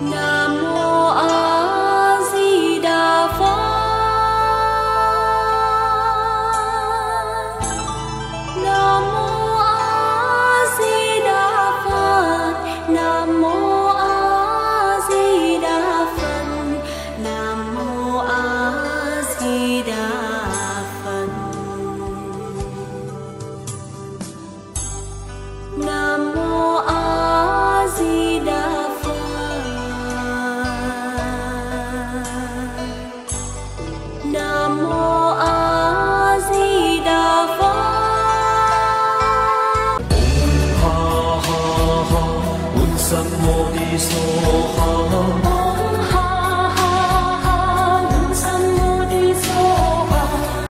Nam 什么的所行？